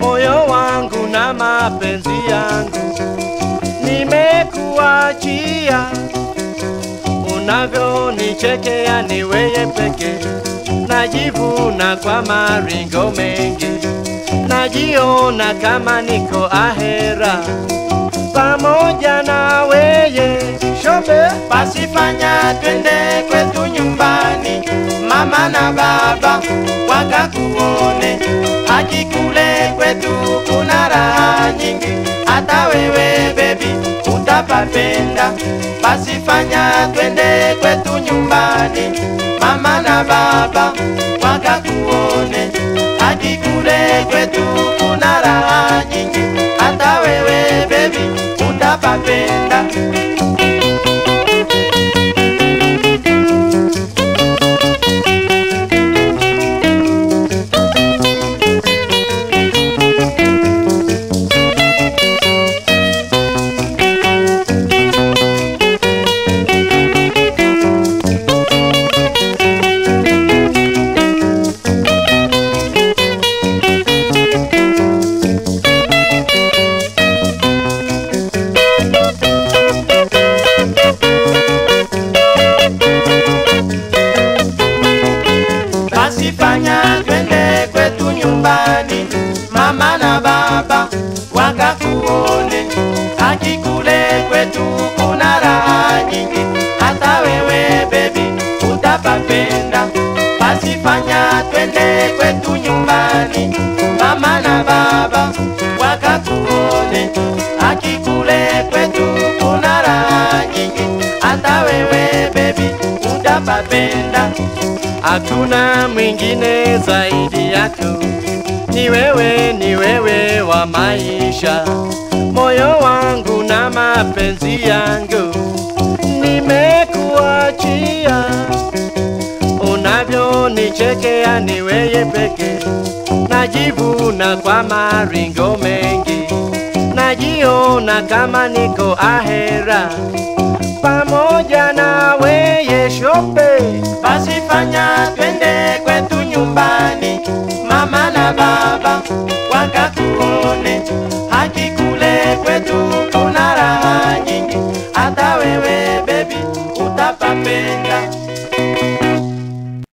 moyo wangu na mapenzi yangu nimekuachia. Unavyonichekea ni weye peke, najivuna kwa maringo mengi, najiona kama niko ahera pamoja na weye shobe. Basi fanya twende kwetu nyumbani, mama na baba wakakuone. Utapapenda. Basi fanya twende kwetu nyumbani, mama na baba wakakuone. Haki kule kwetu kuna raha nyingi, hata wewe bebi utapapenda. Basi fanya twende kwetu nyumbani, mama na baba wakakuone. Haki kule kwetu kuna raha nyingi, hata wewe bebi utapapenda. Pasifanya twende kwetu nyumbani, mama na baba wakakuone. Haki kule kwetu kuna raha nyingi, hata wewe bebi utapapenda. Hakuna mwingine zaidi yako, ni wewe, ni wewe wa maisha, moyo wangu na mapenzi yangu nimekuachia. Unavyonichekea ni weye peke, najivuna kwa maringo mengi, najiona kama niko ahera. Pamoja Kenya, twende kwetu nyumbani, mama na baba wakatuone. Haki kule kwetu kuna raha nyingi, hata wewe bebi utapapenda.